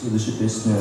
Следующая песня.